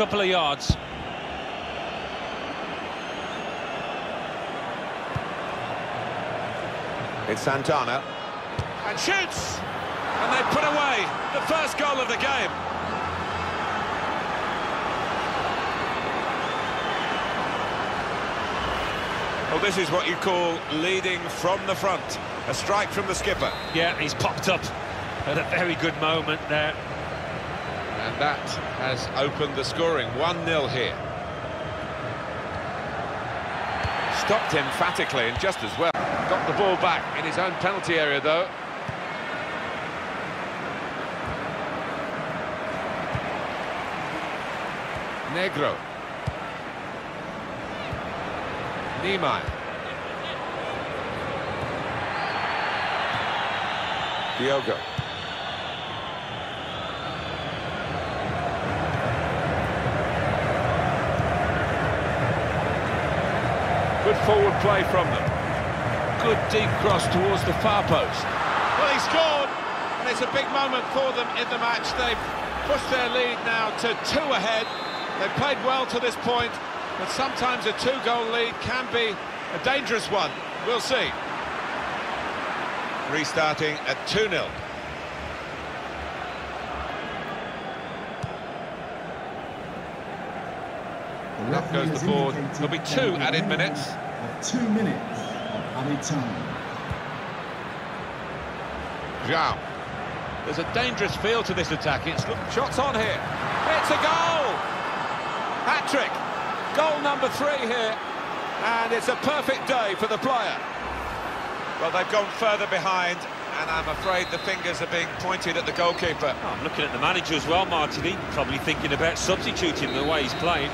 couple of yards. It's Santana. And shoots! And they put away the first goal of the game. Well, this is what you call leading from the front. A strike from the skipper. Yeah, he's popped up at a very good moment there. And that has opened the scoring. 1-0 here. Stopped emphatically and just as well. Got the ball back in his own penalty area, though. Negro. Niemeyer. Diogo. Good forward play from them. Good deep cross towards the far post. Well, he scored, and it's a big moment for them in the match. They've pushed their lead now to two ahead. They've played well to this point, but sometimes a two-goal lead can be a dangerous one. We'll see. Restarting at 2-0. Up goes the board. There'll be two added minutes. Two minutes of added time. Zhao. There's a dangerous feel to this attack. It's shots on here. It's a goal! Hat-trick. Goal number three here. And it's a perfect day for the player. Well, they've gone further behind, and I'm afraid the fingers are being pointed at the goalkeeper. Oh, I'm looking at the manager as well, Martin. He's probably thinking about substituting the way he's playing.